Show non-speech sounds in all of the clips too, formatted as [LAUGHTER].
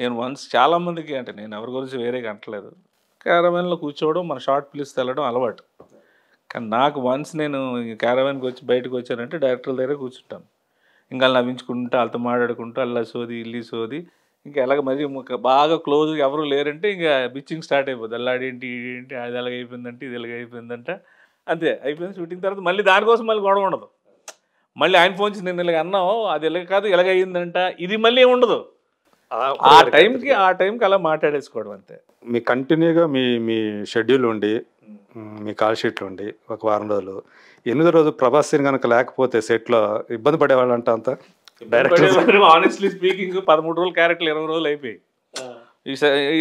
నేను వన్స్ చాలా మందికి అంటే నేను ఎవరి గురించి వేరేగా అంటలేదు క్యారవాన్లో కూర్చోవడం మన షార్ట్ పిలిస్తే వెళ్ళడం అలవాటు. కానీ నాకు వన్స్ నేను క్యారవాన్కి వచ్చి బయటకు వచ్చానంటే డైరెక్టర్ దగ్గర కూర్చుంటాను. ఇంకా అలా నవ్వించుకుంటూ వాళ్ళతో మాట్లాడుకుంటూ అల్లా సోది ఇల్లి సోది. ఇంకా ఎలాగ మరి బాగా క్లోజ్ ఎవరు లేరంటే ఇంకా బిచ్చింగ్ స్టార్ట్ అయిపోద్ది. అల్లాడేంటి ఏంటి అది ఎలాగ అయిపోయిందంటే ఇది ఎలాగ అయిపోయిందంట. అంతే అయిపోయింది షూటింగ్ తర్వాత మళ్ళీ దానికోసం మళ్ళీ గొడవ ఉండదు. మళ్ళీ ఆయన ఫోన్ చేసి నేను ఇలాగ అన్నావు అది ఎలాగ కాదు ఎలాగ అయ్యిందంట ఇది మళ్ళీ ఉండదు. ఆ టైంకి ఆ టైంకి అలా మాట్లాడేసుకోవడం అంతే. మీ కంటిన్యూగా మీ మీ షెడ్యూల్ ఉండి మ్, కాల్ షీట్లు ఉండి ఒక వారం రోజులు. ఎనిమిదో రోజు ప్రభాస్ సీన్ కనుక లేకపోతే సెట్లో ఇబ్బంది పడేవాళ్ళు అంట అంత డైరెక్టర్ ఆనెస్ట్లీ స్పీకింగ్ పదమూడు రోజులు క్యారెక్టర్లు ఇరవై రోజులు అయిపోయి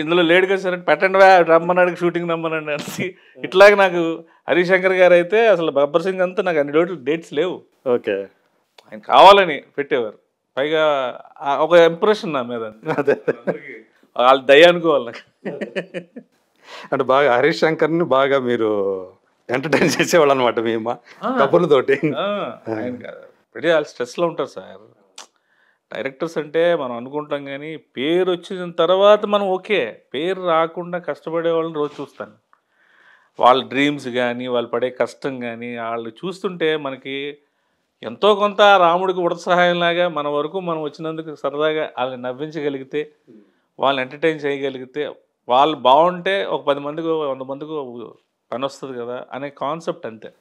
ఇందులో లేట్ కదా సరే పెట్టండి వా, రమ్మన్నాడు షూటింగ్ రమ్మనండి అని ఇట్లాగే నాకు హరిశంకర్ గారు అయితే అసలు బబ్బర్ సింగ్ అంతా నాకు అన్ని రోజులు డేట్స్ లేవు. ఓకే. ఆయన కావాలని పెట్టేవారు. పైగా ఒక ఇంప్రెషన్ నా మీద. అదే. వాళ్ళు దయ అనుకోవాలి నాకు. అంటే బాగా హరీష్ శంకర్ని బాగా మీరు ఎంటర్టైన్ చేసేవాళ్ళు అనమాట మీ కబుర్లతోటి pretty వాళ్ళు స్ట్రెస్లో ఉంటారు సార్. డైరెక్టర్స్ అంటే మనం అనుకుంటాం కానీ పేరు వచ్చిన తర్వాత మనం ఓకే. పేరు రాకుండా కష్టపడే వాళ్ళని రోజు చూస్తాను. వాళ్ళ డ్రీమ్స్ కానీ వాళ్ళు పడే కష్టం కానీ వాళ్ళు చూస్తుంటే మనకి ఎంతో కొంత రాముడికి ఉడత సహాయంలాగా మన వరకు మనం వచ్చినందుకు సరదాగా వాళ్ళని నవ్వించగలిగితే వాళ్ళని ఎంటర్టైన్ చేయగలిగితే వాళ్ళు బాగుంటే ఒక పది మందికి వంద మందికి పని వస్తుంది కదా అనే కాన్సెప్ట్ అంతే.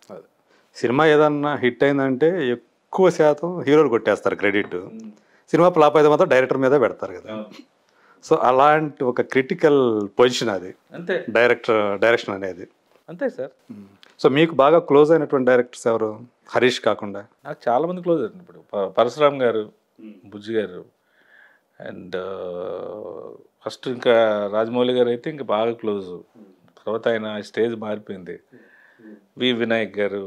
సినిమా ఏదన్నా హిట్ అయిందంటే ఎక్కువ శాతం హీరోలు కొట్టేస్తారు క్రెడిట్. సినిమా ఫ్లాప్ అయితే మాత్రం డైరెక్టర్ మీద పెడతారు కదా. సో అలాంటి ఒక క్రిటికల్ పొజిషన్ అది. అంతే. డైరెక్టర్ డైరెక్షన్ అనేది. అంతే సార్. సో మీకు బాగా క్లోజ్ అయినటువంటి డైరెక్టర్స్ ఎవరు? హరీష్ కాకుండా. నాకు చాలా మంది క్లోజ్ అండి ఇప్పుడు పరశురామ్ గారు బుజ్జి గారు అండ్ ఫస్ట్ ఇంకా రాజమౌళి గారు అయితే ఇంకా బాగా క్లోజ్ తర్వాత ఆయన స్టేజ్ మారిపోయింది. వి వినాయక్ గారు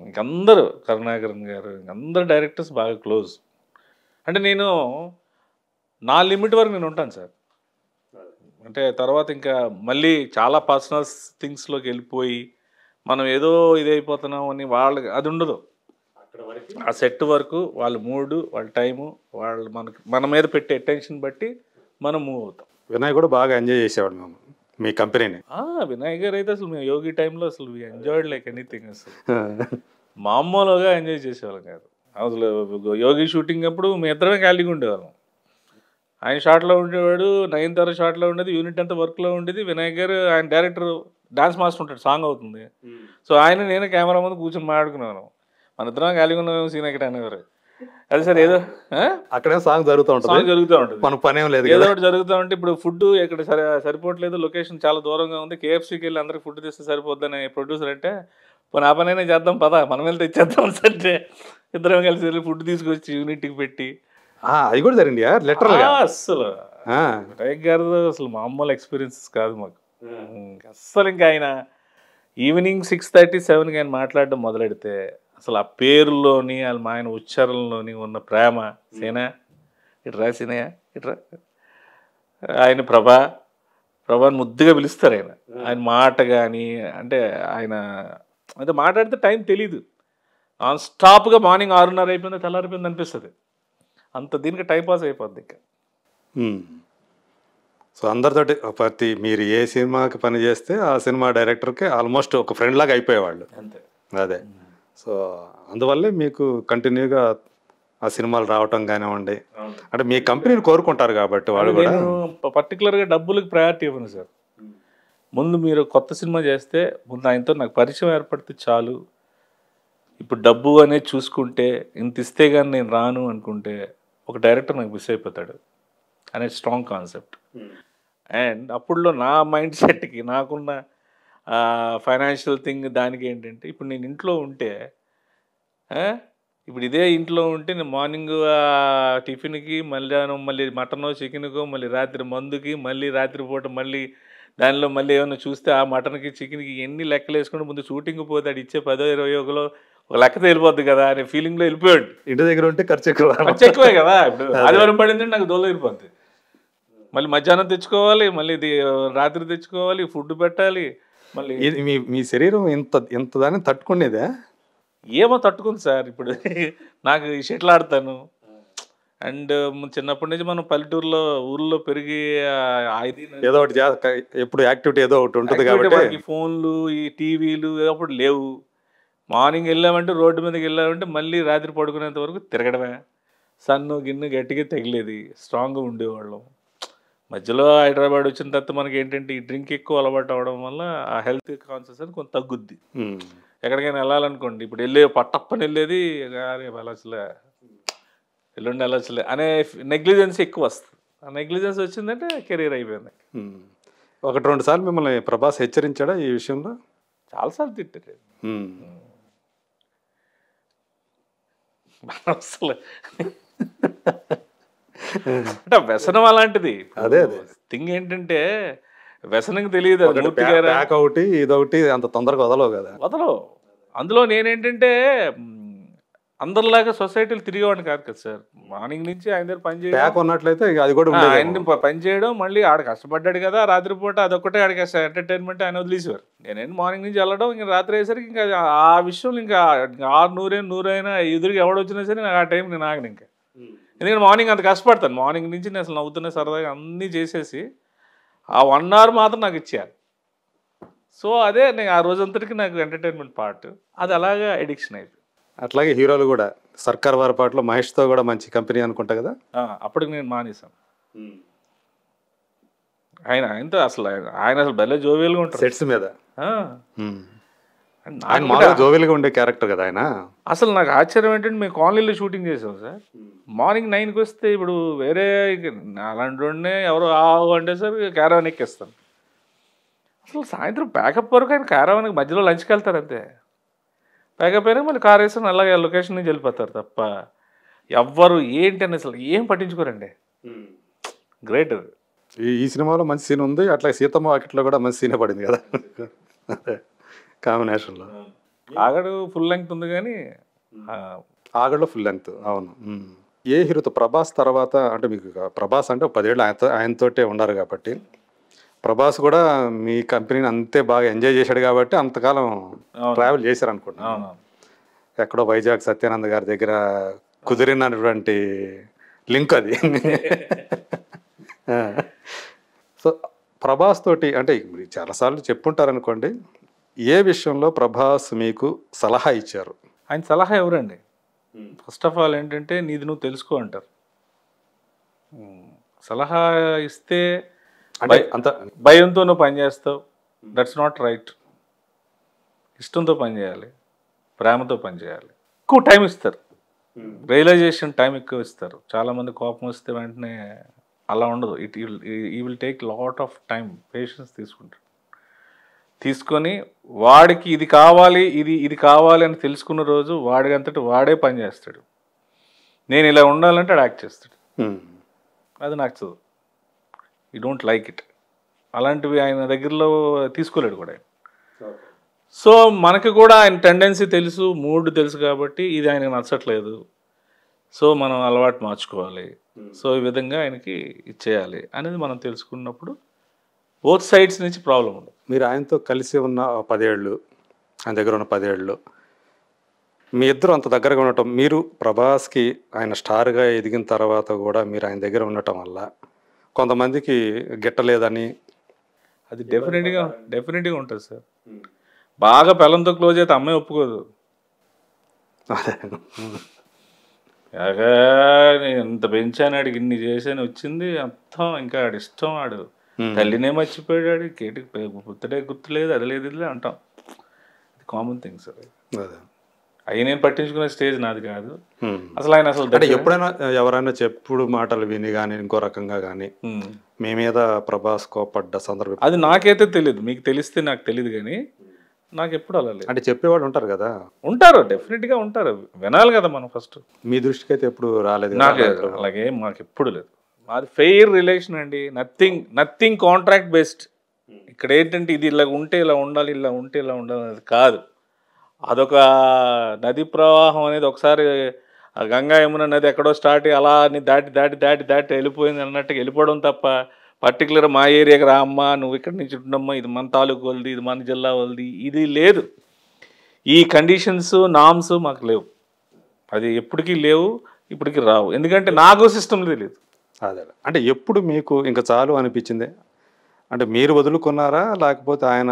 ఇంకందరూ కరుణాకరన్ గారు ఇంకందరు డైరెక్టర్స్ బాగా క్లోజ్ అంటే నేను నా లిమిట్ వరకు నేను ఉంటాను సార్. అంటే తర్వాత ఇంకా మళ్ళీ చాలా పర్సనల్ థింగ్స్లోకి వెళ్ళిపోయి మనం ఏదో ఇది అయిపోతున్నాం అని వాళ్ళకి అది ఉండదు. ఆ సెట్ వరకు వాళ్ళ మూడు వాళ్ళ టైము వాళ్ళు మనకి మన మీద పెట్టే అటెన్షన్ బట్టి మనం మూవ్ అవుతాం. వినాయక్ కూడా బాగా ఎంజాయ్ చేసేవాడు మేము మీ కంపెనీని. ఆ, వినాయక్ గారు అయితే అసలు మేము యోగి టైంలో అసలు ఎంజాయ్డ్ లైక్ ఎనీథింగ్ అసలు. మామూలుగా ఎంజాయ్ చేసేవాళ్ళం కాదు. అసలు యోగి షూటింగ్ అప్పుడు మీ ఇద్దరమే ఖాళీగా ఉండేవాళ్ళం. ఆయన షాట్లో ఉండేవాడు నైన్ తర షాట్లో ఉండేది యూనిట్ అంతా వర్క్లో ఉండేది. వినాయక్ గారు ఆయన డైరెక్టర్ డాన్స్ మాస్టర్ ఉంటాడు సాంగ్ అవుతుంది. సో ఆయన నేను కెమెరా ముందు కూర్చొని మాట్లాడుకున్నాను మన ఇద్దరం ఖాళీగా ఉన్నాం సీన్ ఎక్కడ అనేవారు. అదే సార్ ఏదో? అక్కడే సాంగ్ జరుగుతూ సాంగ్ ఉంటుంది జరుగుతూ ఉంటుంది. మన పనేం లేదు ఏదో ఒకటి జరుగుతూ ఉంటే ఇప్పుడు ఫుడ్ ఇక్కడ సరి సరిపోవట్లేదు. లొకేషన్ చాలా దూరంగా ఉంది. కేఎఫ్సీకి వెళ్ళి అందరికి ఫుడ్ తెస్తే సరిపోద్దని ప్రొడ్యూసర్ అంటే పోనీ ఆ పనైనా చేద్దాం పదా. మనం వెళ్ళి తెచ్చేద్దాం అంటే ఇద్దరం కలిసి వెళ్ళి ఫుడ్ తీసుకొచ్చి యూనిట్కి పెట్టి అది కూడా జరిగింది లెటర్ అస్సలు. వినాయక్ గారు అసలు మామూలు ఎక్స్పీరియన్సెస్ కాదు మాకు. అస్సలు ఇంకా ఆయన ఈవినింగ్ సిక్స్ థర్టీ సెవెన్కి ఆయన మాట్లాడడం మొదలెడితే అసలు ఆ పేరులోని వాళ్ళ మా ఆయన ఉచ్చారణలోని ఉన్న ప్రేమ సేనా ఇట్రా సీనయ్య ఇట్రా ఆయన ప్రభా ప్రభాని ముద్దుగా పిలుస్తారు ఆయన. ఆయన మాట కానీ అంటే ఆయన అంటే మాట్లాడితే టైం తెలీదు. నాన్ స్టాప్గా మార్నింగ్ ఆరున్నర అయిపోయింది తెల్లారిపోయింది అనిపిస్తుంది. అంత దీనికి టైం పాస్ అయిపోద్ది ఇంకా. సో అందరితోటి ప్రతి మీరు ఏ సినిమాకి పని చేస్తే ఆ సినిమా డైరెక్టర్కి ఆల్మోస్ట్ ఒక ఫ్రెండ్ లాగా అయిపోయేవాళ్ళు. అంతే. అదే. సో అందువల్లే మీకు కంటిన్యూగా ఆ సినిమాలు రావటం కానివ్వండి అంటే మీ కంపెనీని కోరుకుంటారు కాబట్టి వాళ్ళు కూడా. పర్టికులర్గా డబ్బులకు ప్రయారిటీ ఇవ్వను సార్. ముందు మీరు కొత్త సినిమా చేస్తే ముందు ఆయనతో నాకు పరిచయం ఏర్పడితే చాలు. ఇప్పుడు డబ్బు అనేది చూసుకుంటే ఇంత ఇస్తే కానీ నేను రాను అనుకుంటే ఒక డైరెక్టర్ నాకు మిస్ అయిపోతాడు. అనే స్ట్రాంగ్ కాన్సెప్ట్. అండ్ అప్పుడులో నా మైండ్ సెట్కి నాకున్న ఫైనాన్షియల్ థింగ్ దానికి ఏంటంటే ఇప్పుడు నేను ఇంట్లో ఉంటే ఇప్పుడు ఇదే ఇంట్లో ఉంటే నేను మార్నింగ్ టిఫిన్కి మళ్ళీ మళ్ళీ మటనో చికెన్కో మళ్ళీ రాత్రి మందుకి మళ్ళీ రాత్రిపూట మళ్ళీ దానిలో మళ్ళీ ఏమైనా చూస్తే ఆ మటన్కి చికెన్కి ఎన్ని లెక్కలు వేసుకుంటే ముందు షూటింగ్ పోతే అది ఇచ్చే పదో ఇరవై ఒకలో ఒక లెక్కతో వెళ్ళిపోద్ది కదా అనే ఫీలింగ్లో వెళ్ళిపోయాడు. ఇంటి దగ్గర ఉంటే ఖర్చు ఎక్కువ. ఖర్చు ఎక్కువే కదా. ఇప్పుడు ఆదివారం పడింది నాకు దోల వెళ్ళిపోద్ది మళ్ళీ మధ్యాహ్నం తెచ్చుకోవాలి మళ్ళీ ఇది రాత్రి తెచ్చుకోవాలి ఫుడ్ పెట్టాలి మళ్ళీ మీ మీ శరీరం ఇంత ఇంత దాన్ని తట్టుకునేదే? ఏమో తట్టుకుంది సార్. ఇప్పుడు [LAUGHS] నాకు ఈ షటిల్ ఆడతాను. అండ్ చిన్నప్పటి నుంచి మనం పల్లెటూరులో ఊర్లో పెరిగి ఏదో ఒకటి ఎప్పుడు యాక్టివిటీ ఏదో ఒకటి ఉంటుంది కాబట్టి. మనకి ఫోన్లు ఈ టీవీలు అప్పుడు లేవు. మార్నింగ్ వెళ్ళామంటే రోడ్డు మీదకి వెళ్ళామంటే మళ్ళీ రాత్రి పడుకునేంత వరకు తిరగడమే. సన్ను గిన్ను గట్టిగా తగిలేది. స్ట్రాంగ్గా ఉండేవాళ్ళం. మధ్యలో హైదరాబాద్ వచ్చిన తర్వాత మనకి ఏంటంటే ఈ డ్రింక్ ఎక్కువ అలవాటు అవడం వల్ల ఆ హెల్త్ కాన్షియస్ అని కొంత తగ్గుద్ది. ఎక్కడికైనా వెళ్ళాలనుకోండి ఇప్పుడు వెళ్ళే పట్టప్పని వెళ్ళేది వెళ్ళొచ్చులే. ఎల్లుండి వెళ్ళొచ్చులే. అనే నెగ్లిజెన్స్ ఎక్కువ వస్తుంది. ఆ నెగ్లిజెన్స్ వచ్చిందంటే కెరీర్ అయిపోయింది. ఒకటి రెండు సార్లు మిమ్మల్ని ప్రభాస్ హెచ్చరించాడా ఈ విషయంలో? చాలాసార్లు తిట్టారు. అసలు. అంటే వ్యసనం అలాంటిది. అదే, అదే. థింగ్ ఏంటంటే వ్యసనం తెలియదు ఒకటి ఇదొకటి అంత తొందరగా వదలవు కదా. వదలవు. అందులో నేనేంటంటే అందరిలాగా సొసైటీలు తిరిగేవాడిని కాదు కదా సార్. మార్నింగ్ నుంచి ఆయన దగ్గర పని చేయడం. ఉన్నట్లయితే అది కూడా ఆ, ఉండేదేమో. ఆయన్ని ప- పని చేయడం మళ్ళీ ఆడ కష్టపడ్డాడు కదా రాత్రిపూట అదొక్కటే ఆడికి ఎంటర్టైన్మెంట్ ఆయన వదిలేసేవారు. నేనేంటి మార్నింగ్ నుంచి వెళ్ళడం ఇంకా రాత్రి అయ్యేసరికి ఇంకా ఆ విషయం ఇంకా ఆరు నూరే నూరైనా ఎదురుగా ఎవడొచ్చినా సరే నాకు ఆ టైం నేను ఆగను ఇంకా. ఎందుకంటే మార్నింగ్ అంత కష్టపడతాను. మార్నింగ్ నుంచి నేను అసలు నవ్వుతున్నా సరదాగా అన్నీ చేసేసి ఆ వన్ అవర్ మాత్రం నాకు ఇచ్చారు సో అదే నేను ఆ రోజంతటికి నాకు ఎంటర్టైన్మెంట్ పార్ట్ అది అలాగా ఎడిక్షన్ అయిపోయింది. అట్లాగే హీరోలు కూడా. సర్కార్ వారి పాటలో మహేష్తో కూడా మంచి కంపెనీ అనుకుంటా కదా? అప్పటికి నేను మానేశాను ఆయన ఆయనతో అసలు ఆయన అసలు భలే జోవియల్గా ఉంటారు. సెట్స్ మీద? ఆయన మామూలుగా ఉండే క్యారెక్టర్ కదా ఆయన? అసలు నాకు ఆశ్చర్యం ఏంటంటే మేము కాలనీలో షూటింగ్ చేసాం సార్. మార్నింగ్ నైన్కి వస్తే ఇప్పుడు వేరే అలాంటి వాడినే ఎవరు ఆవు అంటే సార్ క్యారవాన్ ఎక్కేస్తాను అసలు సాయంత్రం ప్యాకప్ వరకు ఆయన క్యారవాన్కి మధ్యలో లంచ్కి వెళ్తారు అంతే. ప్యాకప్ అయినా మళ్ళీ కార్ వేసుకొని అలాగే లొకేషన్ నుంచి వెళ్ళిపోతారు తప్ప ఎవ్వరు ఏంటి అని అసలు ఏం పట్టించుకోరండి. గ్రేట్ అది ఈ ఈ సినిమాలో మంచి సీన్ ఉంది అట్లా సీతమ్మ వాకిట్లో కూడా మంచి సీనే పడింది కదా. కాంబినేషన్లో ఆగడు ఫుల్ లెంగ్త్ ఉంది కానీ ఆగడలో ఫుల్ లెంగ్త్ అవును. ఏ హీరోతో ప్రభాస్ తర్వాత అంటే మీకు ప్రభాస్ అంటే ఒక పదేళ్ళు ఆయనతో ఆయనతోటే ఉన్నారు కాబట్టి ప్రభాస్ కూడా మీ కంపెనీని అంతే బాగా ఎంజాయ్ చేశాడు కాబట్టి అంతకాలం. ట్రావెల్ చేశారు అనుకుంటా అవును. ఎక్కడో వైజాగ్ సత్యానంద్ గారి దగ్గర కుదిరినటువంటి లింక్ అది. సో ప్రభాస్ తోటి అంటే మీరు చాలాసార్లు చెప్పుంటారు అనుకోండి ఏ విషయంలో ప్రభాస్ మీకు సలహా ఇచ్చారు? ఆయన సలహా ఎవరండి? ఫస్ట్ ఆఫ్ ఆల్ ఏంటంటే నీది నువ్వు తెలుసుకో అంటారు. సలహా ఇస్తే అంత భయంతో నువ్వు పని చేస్తావు. దట్స్ నాట్ రైట్ ఇష్టంతో పని చేయాలి. ప్రేమతో పని చేయాలి. ఎక్కువ టైం ఇస్తారు. రియలైజేషన్ టైం ఎక్కువ ఇస్తారు. చాలామంది కోపం వస్తే వెంటనే అలా ఉండదు. ఇట్ ఈ will take lot of time patience తీసుకుంటారు తీసుకొని వాడికి ఇది కావాలి ఇది ఇది కావాలి అని తెలుసుకున్న రోజు వాడి అంతటి వాడే పని చేస్తాడు. నేను ఇలా ఉండాలంటే యాక్ట్ చేస్తాడు. ఉమ్. అది నచ్చదు ఈ డోంట్ లైక్ ఇట్ అలాంటివి ఆయన దగ్గరలో తీసుకోలేడు కూడా సో మనకి కూడా ఆయన టెండెన్సీ తెలుసు మూడ్ తెలుసు కాబట్టి ఇది ఆయనకు నచ్చట్లేదు. సో మనం అలవాటు మార్చుకోవాలి. సో ఈ విధంగా ఆయనకి ఇచ్చేయాలి అనేది మనం తెలుసుకున్నప్పుడు బోత్ సైడ్స్ నుంచి ప్రాబ్లం ఉండదు. మీరు ఆయనతో కలిసి ఉన్న పదేళ్ళు ఆయన దగ్గర ఉన్న పదేళ్ళు మీ ఇద్దరు అంత దగ్గరగా ఉండటం మీరు ప్రభాస్కి ఆయన స్టార్గా ఎదిగిన తర్వాత కూడా మీరు ఆయన దగ్గర ఉండటం వల్ల కొంతమందికి గిట్టలేదని. అది డెఫినెట్గా డెఫినెట్గా ఉంటుంది సార్. బాగా పిల్లలతో క్లోజ్ అయితే అమ్మాయి ఒప్పుకోదు. ఇంత పెంచాను ఆడికి ఇన్ని చేశాను వచ్చింది మొత్తం ఇంకా ఆడి ఇష్టం ఆడు. తల్లినే మర్చిపోయాడు ఆడి కేటికి పుత్తడే గుర్తులేదు అది లేదు అంటాం. ఇది కామన్ థింగ్ సార్ అదే. అవి నేను పట్టించుకునే స్టేజ్ నాది కాదు. అసలు ఆయన అసలు అంటే ఎప్పుడైనా ఎవరైనా చెప్పుడు మాటలు విని కానీ ఇంకో రకంగా కానీ. మీ మీద ప్రభాస్ కోపడ్డ సందర్భం అది నాకైతే తెలియదు మీకు తెలిస్తే నాకు తెలియదు కానీ నాకు ఎప్పుడు అలా లేదు. అంటే చెప్పేవాళ్ళు ఉంటారు కదా? ఉంటారు డెఫినెట్గా ఉంటారు. వినాలి కదా మనం ఫస్ట్ మీ దృష్టికి అయితే ఎప్పుడు రాలేదు? నాకు అలాగే మాకు ఎప్పుడు లేదు. మాది ఫెయిర్ రిలేషన్ అండి. నథింగ్ నథింగ్ కాంట్రాక్ట్ బేస్డ్ ఇక్కడ ఏంటంటే ఇది ఇలా ఉంటే ఇలా ఉండాలి ఇలా ఉంటే ఇలా ఉండాలి అనేది కాదు. అదొక నది ప్రవాహం అనేది ఒకసారి గంగా యమున నది ఎక్కడో స్టార్ట్ అలా అని దాటి దాటి దాటి దాటి వెళ్ళిపోయింది అన్నట్టుగా వెళ్ళిపోవడం తప్ప పర్టికులర్ మా ఏరియాకి రా నువ్వు ఇక్కడి నుంచి ఉండమ్మా ఇది మన తాలూకు వాళ్ళది ఇది మన జిల్లా వాళ్ళది ఇది లేదు. ఈ కండిషన్స్ నామ్స్ మాకు లేవు. అది ఎప్పటికీ లేవు ఇప్పటికి రావు. ఎందుకంటే నాకు సిస్టమ్ తెలియదు అదే. అంటే ఎప్పుడు మీకు ఇంకా చాలు అనిపించింది? అంటే మీరు వదులుకున్నారా? లేకపోతే ఆయన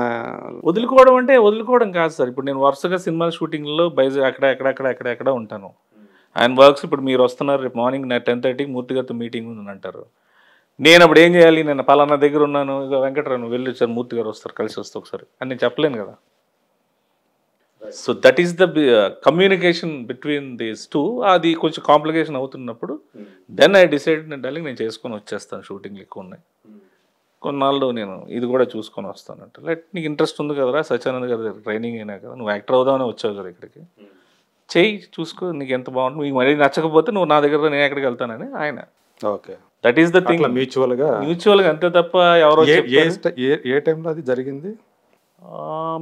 వదులుకోవడం అంటే వదులుకోవడం కాదు సార్. ఇప్పుడు నేను వరుసగా సినిమా షూటింగ్లో బైజ్ అక్కడ ఎక్కడ అక్కడ ఎక్కడ ఎక్కడ ఉంటాను. ఆయన వర్క్స్ ఇప్పుడు మీరు వస్తున్నారు రేపు మార్నింగ్ నా టెన్ థర్టీకి మూర్తి గారితో మీటింగ్ ఉందని అంటారు. నేను అప్పుడు ఏం చేయాలి? నేను పలానా దగ్గర ఉన్నాను. ఇక వెంకటరావు నువ్వు వెళ్ళి సార్ మూర్తి గారు వస్తారు కలిసి వస్తే ఒకసారి. అని నేను చెప్పలేను కదా. So that is the communication between these two అది కొంచెం కాంప్లికేషన్ అవుతున్నప్పుడు దెన్ ఐ డిసైడ్ నేను డార్లింగ్ నేను చేసుకొని వచ్చేస్తాను. షూటింగ్లు ఎక్కువ ఉన్నాయి. కొన్నాళ్ళు నేను ఇది కూడా చూసుకొని వస్తానంట. లైట్ నీకు ఇంట్రెస్ట్ ఉంది కదరా సత్యానంద్ గారి దగ్గర ట్రైనింగ్ అయినా కదా నువ్వు యాక్టర్ అవుదామని వచ్చావు కదా ఇక్కడికి. చెయ్యి చూసుకో నీకు ఎంత బాగుంటుంది. నీకు మరీ నచ్చకపోతే నువ్వు నా దగ్గర నేను ఎక్కడికి వెళ్తానని ఆయన. Okay. That is the thing అట్లా మ్యూచువల్గా? మ్యూచువల్గా అంతే తప్ప ఎవరో ఏ టైంలో అది జరిగింది?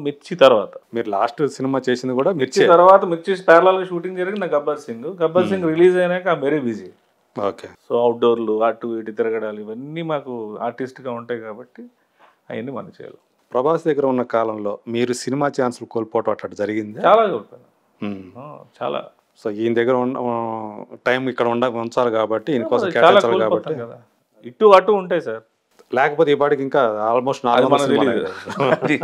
మిర్చి తర్వాత. మీరు లాస్ట్ సినిమా చేసింది కూడా మిర్చి తర్వాత మిర్చి ప్యారలాల్ షూటింగ్ జరిగింది. నా గబ్బర్ సింగ్. గబ్బర్ సింగ్ రిలీజ్ అయినాక I'm very busy okay. So అవుట్డోర్లు అటు ఇటు తిరగడాలు ఇవన్నీ మాకు ఆర్టిస్ట్గా ఉంటాయి కాబట్టి అవన్నీ మనం చేయాలి. ప్రభాస్ దగ్గర ఉన్న కాలంలో మీరు సినిమా ఛాన్సులు కోల్పోవటం అట్లా జరిగింది? చాలా చెప్పాను చాలా. సో ఈయన దగ్గర ఉన్న టైం ఇక్కడ ఉండ ఉంచాలి కాబట్టి ఈయన కోసం కేటాయించాలి కాబట్టి. ఇటు అటు ఉంటాయి సార్. లేకపోతే ఈ పాటికి ఇంకా ఆల్మోస్ట్ అది అది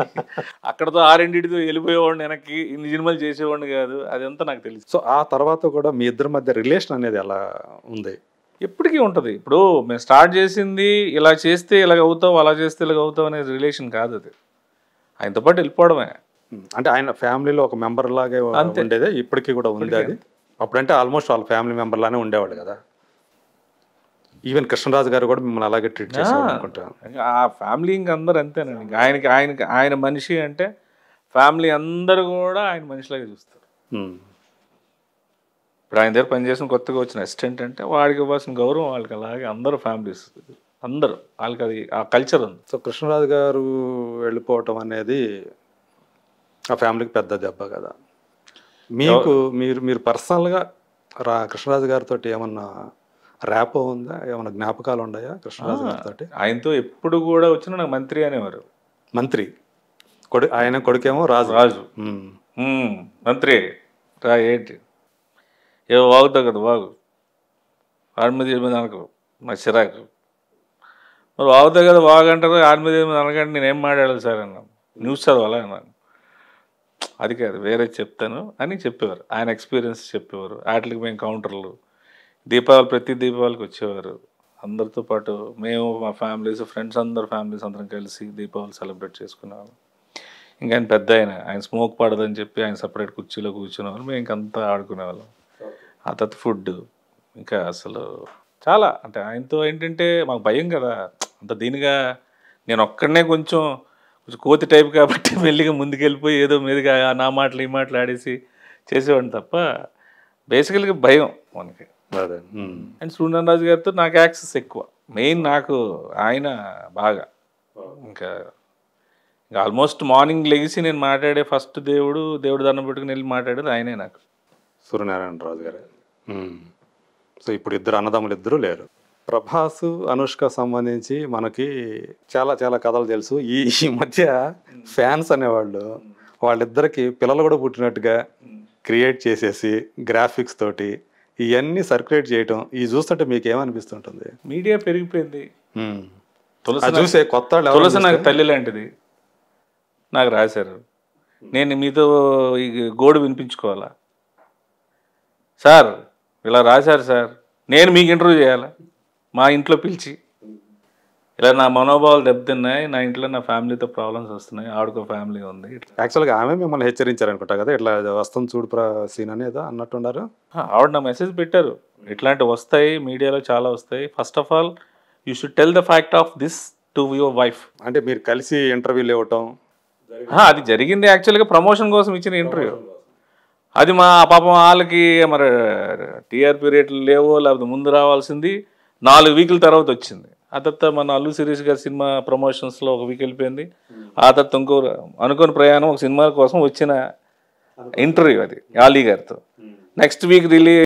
అక్కడతో ఆరింటితో వెళ్ళిపోయేవాడిని వెనక్కి ఇన్ని సినిమాలు చేసేవాడిని కాదు. అదంతా నాకు తెలుసు సో ఆ తర్వాత కూడా మీ ఇద్దరి మధ్య రిలేషన్ అనేది ఎలా ఉంది? ఎప్పటికీ ఉంటుంది. ఇప్పుడు మేము స్టార్ట్ చేసింది ఇలా చేస్తే ఇలాగ అవుతావు అలా చేస్తే ఇలాగ అవుతావు అనే రిలేషన్ కాదు అది. ఆయనతో పాటు వెళ్ళిపోవడమే. అంటే ఆయన ఫ్యామిలీలో ఒక మెంబర్ లాగే అంతే. ఉండేదే ఇప్పటికీ కూడా ఉంది అది. అప్పుడంటే ఆల్మోస్ట్ వాళ్ళ ఫ్యామిలీ మెంబర్ లానే ఉండేవాళ్ళు కదా. ఈవెన్ కృష్ణరాజు గారు కూడా మిమ్మల్ని అలాగే ట్రీట్ అనుకుంటాను ఇంకా ఆ ఫ్యామిలీ ఇంక అందరు అంతేనండి. ఆయనకి ఆయనకి ఆయన మనిషి అంటే ఫ్యామిలీ అందరూ కూడా ఆయన మనిషిలాగా చూస్తారు. ఇప్పుడు ఆయన దగ్గర పనిచేసిన కొత్తగా వచ్చిన అసిస్టెంట్ అంటే వాడికి ఇవ్వాల్సిన గౌరవం వాళ్ళకి అలాగే అందరూ ఫ్యామిలీస్ అందరూ. వాళ్ళకి అది ఆ కల్చర్ ఉంది. సో కృష్ణరాజు గారు వెళ్ళిపోవటం అనేది ఆ ఫ్యామిలీకి పెద్ద దెబ్బ కదా. మీకు మీరు మీరు పర్సనల్గా రా కృష్ణరాజు గారితో ఏమన్నా ర్యాపో ఉందా? ఏమన్నా జ్ఞాపకాలు ఉన్నాయా కృష్ణరాజు గారితో ఆయనతో ఎప్పుడు కూడా వచ్చినా నాకు మంత్రి అనేవారు. మంత్రి. కొడు ఆయన కొడుకేమో రాజు. రాజు. ఉమ్, "ఉమ్, మంత్రి. రా ఏంటి? ఏవో వాగుతావు కదా వాగు. ఆడి మీద అనకు. నాకు చిరాకు. మరి వాగుతావు కదా వాగు అంటారు ఆడి మీద అనకంటే నేనేం మాట్లాడాలి సార్ అన్నాను న్యూస్ చదవాలా అన్నాను అది కాదు వేరే చెప్తాను అని చెప్పేవారు. ఆయన ఎక్స్పీరియన్స్ చెప్పేవారు. వాటికి మేము కౌంటర్లు. దీపావళి ప్రతి దీపావళికి వచ్చేవారు. అందరితో పాటు మేము మా ఫ్యామిలీస్ ఫ్రెండ్స్ అందరు ఫ్యామిలీస్ అందరం కలిసి దీపావళి సెలబ్రేట్ చేసుకునేవాళ్ళం ఇంకా ఆయన పెద్ద ఆయన ఆయన స్మోక్ పడదని చెప్పి ఆయన సపరేట్ కుర్చీలో కూర్చునేవాళ్ళు మేము ఇంకంతా ఆడుకునేవాళ్ళం. ఆ తర్వాత ఫుడ్ ఇంకా అసలు చాలా అంటే ఆయనతో ఏంటంటే మాకు భయం కదా. అంత దీనిగా నేను ఒక్కడనే కొంచెం కొంచెం కోతి టైప్ కాబట్టి [LAUGHS] మెల్లిగా ముందుకెళ్ళిపోయి ఏదో మీదుగా నా మాటలు ఈ మాటలు ఆడేసి చేసేవాడిని తప్ప బేసికల్గా భయం మనకి. అండ్ సూర్యనారాయణ రాజు గారితో నాకు యాక్సెస్ ఎక్కువ. మెయిన్ నాకు ఆయన బాగా. ఇంకా ఇంకా ఆల్మోస్ట్ మార్నింగ్ లెగిసి నేను మాట్లాడే ఫస్ట్ దేవుడు దేవుడు దండం పెట్టుకుని వెళ్ళి మాట్లాడేది ఆయనే నాకు. సూర్యనారాయణ రాజు గారు. ఉమ్. సో ఇప్పుడు ఇద్దరు అన్నదమ్ములు ఇద్దరు లేరు. ప్రభాస్ అనుష్క సంబంధించి మనకి చాలా చాలా కథలు తెలుసు. ఈ ఈ మధ్య ఫ్యాన్స్ అనేవాళ్ళు వాళ్ళిద్దరికి పిల్లలు కూడా పుట్టినట్టుగా క్రియేట్ చేసేసి గ్రాఫిక్స్ తోటి ఇవన్నీ సర్క్యులేట్ చేయటం ఇవి చూస్తుంటే మీకు ఏమనిపిస్తుంటుంది మీడియా పెరిగిపోయింది. తులసి చూసే కొత్త తులసి నాకు తల్లి లాంటిది. నాకు రాశారు. నేను మీతో ఈ గోడు వినిపించుకోవాలా? సార్ ఇలా రాశారు సార్. నేను మీకు ఇంటర్వ్యూ చేయాలా? మా ఇంట్లో పిలిచి. ఇలా నా మనోభావాలు దెబ్బతిన్నాయి నా ఇంట్లో నా ఫ్యామిలీతో ప్రాబ్లమ్స్ వస్తున్నాయి ఆడుకో ఫ్యామిలీ ఉంది. యాక్చువల్గా ఆమె మిమ్మల్ని హెచ్చరించారు అనుకుంటా కదా ఇట్లా వస్తుంది చూడు ప్ర సీన్ అనేది అన్నట్టున్నారు ఆవిడ నా మెసేజ్ పెట్టారు. ఇట్లాంటివి వస్తాయి మీడియాలో చాలా వస్తాయి. First of all you should tell the fact of this to your wife అంటే మీరు కలిసి ఇంటర్వ్యూలు ఇవ్వటం? అది జరిగింది యాక్చువల్గా ప్రమోషన్ కోసం ఇచ్చిన ఇంటర్వ్యూ. అది మా పాపం వాళ్ళకి మరి టీఆర్పీ రేట్లు లేవో లేకపోతే ముందు రావాల్సింది నాలుగు వీకుల తర్వాత వచ్చింది. ఆ తర్వాత మన అల్లు శిరీష్ గారి సినిమా ప్రమోషన్స్లో ఒక వీక్ వెళ్ళిపోయింది. ఆ తర్వాత ఇంకో అనుకోని ప్రయాణం ఒక సినిమా కోసం వచ్చిన ఇంటర్వ్యూ అది ఆలీ గారితో. Next week release